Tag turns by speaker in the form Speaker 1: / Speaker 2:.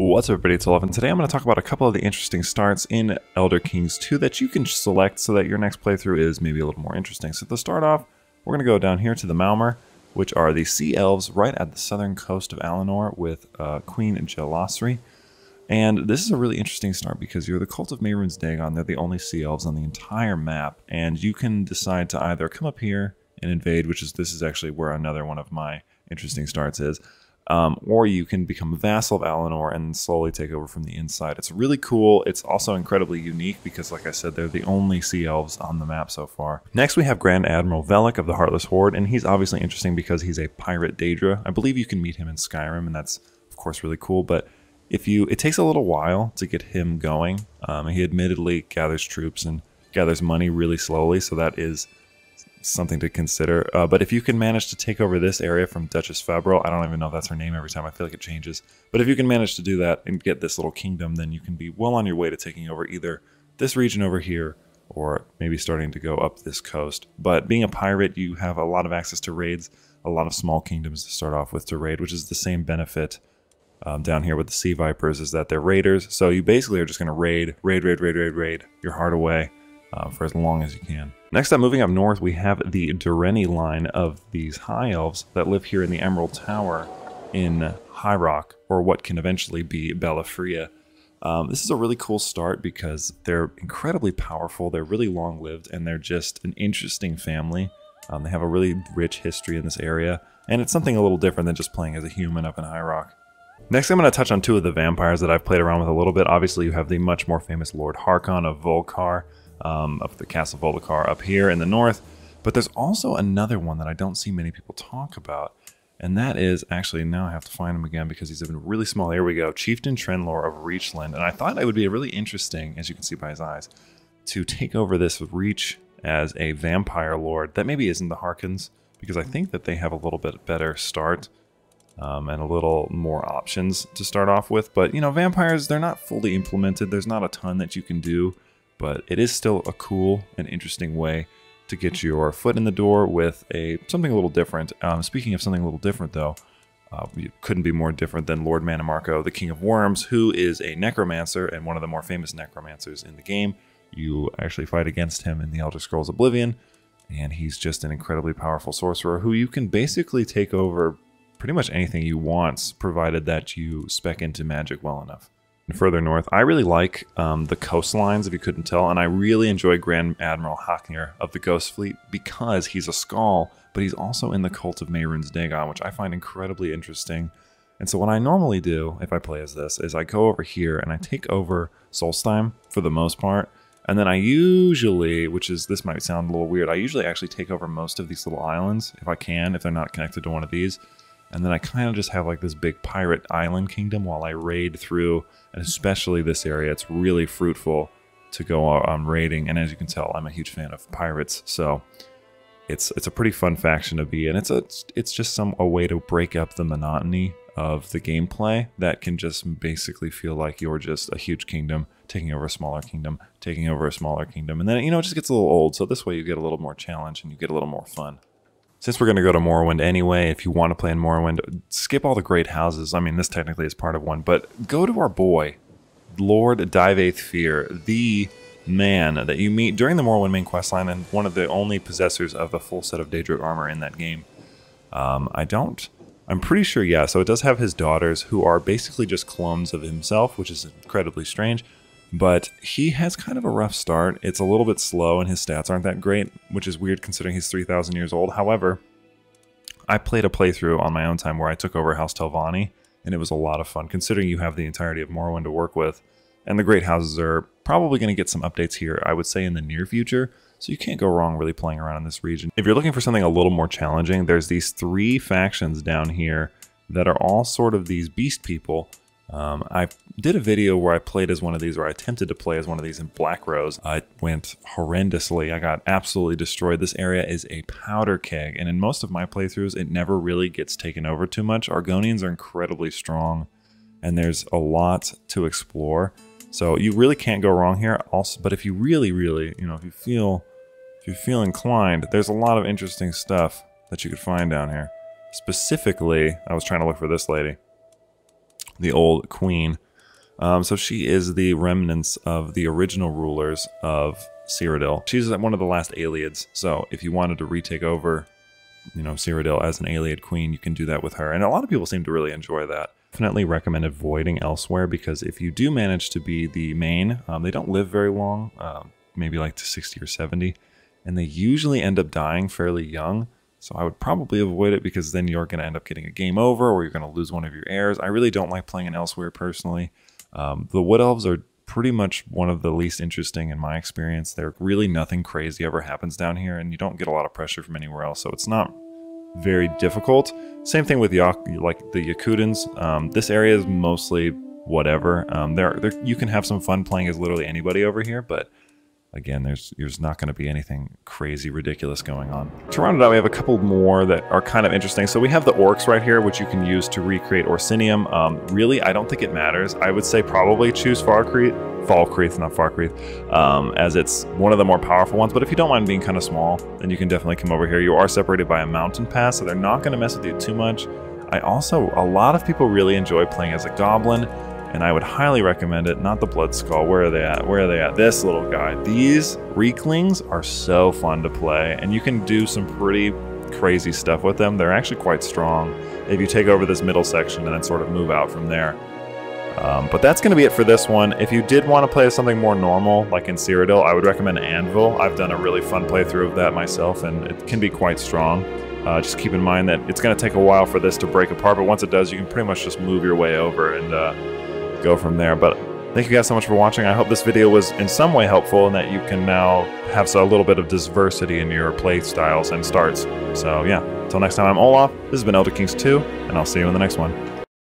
Speaker 1: What's up everybody, it's Eleven. Today I'm going to talk about a couple of the interesting starts in Elder Kings 2 that you can select so that your next playthrough is maybe a little more interesting. So to start off, we're going to go down here to the Maormer, which are the Sea Elves right at the southern coast of Alinor with uh, Queen Gelasri. And this is a really interesting start because you're the Cult of Mehrunes Dagon. They're the only Sea Elves on the entire map. And you can decide to either come up here and invade, which is this is actually where another one of my interesting starts is, um, or you can become a vassal of Alinor and slowly take over from the inside. It's really cool. It's also incredibly unique because, like I said, they're the only Sea Elves on the map so far. Next, we have Grand Admiral Velehk of the Heartless Horde, and he's obviously interesting because he's a pirate Daedra. I believe you can meet him in Skyrim, and that's, of course, really cool, but if you, it takes a little while to get him going. Um, he admittedly gathers troops and gathers money really slowly, so that is something to consider. Uh, but if you can manage to take over this area from Duchess Fabril, I don't even know if that's her name every time. I feel like it changes. But if you can manage to do that and get this little kingdom, then you can be well on your way to taking over either this region over here or maybe starting to go up this coast. But being a pirate, you have a lot of access to raids, a lot of small kingdoms to start off with to raid, which is the same benefit um, down here with the Sea Vipers is that they're raiders. So you basically are just going to raid, raid, raid, raid, raid, raid your heart away uh, for as long as you can. Next up, moving up north, we have the Direnni line of these High Elves that live here in the Emerald Tower in High Rock, or what can eventually be Balfiera. Um, this is a really cool start because they're incredibly powerful, they're really long-lived, and they're just an interesting family. Um, they have a really rich history in this area, and it's something a little different than just playing as a human up in High Rock. Next, I'm going to touch on two of the vampires that I've played around with a little bit. Obviously, you have the much more famous Lord Harkon of Volkihar, um, of the Castle Volkihar up here in the north. But there's also another one that I don't see many people talk about. And that is actually, now I have to find him again because he's even really small. Here we go. Chieftain Trenlor of Reachland. And I thought it would be really interesting, as you can see by his eyes, to take over this Reach as a vampire lord. That maybe isn't the Harkons, because I think that they have a little bit better start um, and a little more options to start off with. But, you know, vampires, they're not fully implemented. There's not a ton that you can do but it is still a cool and interesting way to get your foot in the door with a something a little different. Um, speaking of something a little different, though, uh, couldn't be more different than Lord Mannimarco, the King of Worms, who is a necromancer and one of the more famous necromancers in the game. You actually fight against him in the Elder Scrolls Oblivion, and he's just an incredibly powerful sorcerer who you can basically take over pretty much anything you want, provided that you spec into magic well enough further north. I really like um, the coastlines, if you couldn't tell, and I really enjoy Grand Admiral Haknir of the Ghost Fleet because he's a Skull, but he's also in the cult of Mehrunes Dagon, which I find incredibly interesting. And so what I normally do, if I play as this, is I go over here and I take over Solstheim for the most part, and then I usually, which is, this might sound a little weird, I usually actually take over most of these little islands, if I can, if they're not connected to one of these. And then I kind of just have like this big pirate island kingdom while I raid through, and especially this area. It's really fruitful to go on raiding, and as you can tell, I'm a huge fan of pirates, so it's it's a pretty fun faction to be, and it's a it's just some a way to break up the monotony of the gameplay that can just basically feel like you're just a huge kingdom taking over a smaller kingdom, taking over a smaller kingdom, and then you know it just gets a little old. So this way you get a little more challenge and you get a little more fun. Since we're going to go to Morrowind anyway, if you want to play in Morrowind, skip all the great houses. I mean, this technically is part of one, but go to our boy, Lord Divayth Fyr, the man that you meet during the Morrowind main questline and one of the only possessors of the full set of Daedric armor in that game. Um, I don't... I'm pretty sure, yeah, so it does have his daughters who are basically just clones of himself, which is incredibly strange. But he has kind of a rough start. It's a little bit slow and his stats aren't that great, which is weird considering he's 3,000 years old. However, I played a playthrough on my own time where I took over House Telvanni, and it was a lot of fun considering you have the entirety of Morrowind to work with. And the Great Houses are probably going to get some updates here, I would say, in the near future. So you can't go wrong really playing around in this region. If you're looking for something a little more challenging, there's these three factions down here that are all sort of these beast people um, I did a video where I played as one of these, or I attempted to play as one of these in Black Rose. I went horrendously. I got absolutely destroyed. This area is a powder keg, and in most of my playthroughs, it never really gets taken over too much. Argonians are incredibly strong, and there's a lot to explore. So you really can't go wrong here. Also, but if you really, really, you know, if you feel, if you feel inclined, there's a lot of interesting stuff that you could find down here. Specifically, I was trying to look for this lady the old queen Um, so she is the remnants of the original rulers of Cyrodiil. She's one of the last Ayleids, so if you wanted to retake over, you know, Cyrodiil as an Ayleid queen, you can do that with her. And a lot of people seem to really enjoy that. Definitely recommend avoiding Elsweyr because if you do manage to be the Mane, um, they don't live very long, um, maybe like to 60 or 70, and they usually end up dying fairly young. So I would probably avoid it because then you're going to end up getting a game over or you're going to lose one of your heirs. I really don't like playing in Elsweyr personally. Um, the Wood Elves are pretty much one of the least interesting in my experience. There really nothing crazy ever happens down here, and you don't get a lot of pressure from anywhere else, so it's not very difficult. Same thing with Yak like the Yakutans. Um, this area is mostly whatever. Um, there, you can have some fun playing as literally anybody over here, but Again, there's there's not going to be anything crazy ridiculous going on. To round it out, we have a couple more that are kind of interesting. So we have the orcs right here, which you can use to recreate Orsinium. Um, really, I don't think it matters. I would say probably choose Falkreath, Falkreath, not Farkreath, um, as it's one of the more powerful ones. But if you don't mind being kind of small, then you can definitely come over here. You are separated by a mountain pass, so they're not going to mess with you too much. I also, a lot of people really enjoy playing as a goblin and I would highly recommend it. Not the Blood Skull. Where are they at? Where are they at? This little guy. These Rieklings are so fun to play, and you can do some pretty crazy stuff with them. They're actually quite strong if you take over this middle section and then sort of move out from there. Um, but that's going to be it for this one. If you did want to play something more normal, like in Cyrodiil, I would recommend Anvil. I've done a really fun playthrough of that myself, and it can be quite strong. Uh, just keep in mind that it's going to take a while for this to break apart, but once it does, you can pretty much just move your way over and uh, go from there. But thank you guys so much for watching. I hope this video was in some way helpful and that you can now have a little bit of diversity in your play styles and starts. So yeah, until next time, I'm Olaf. This has been Elder Kings 2, and I'll see you in the next one.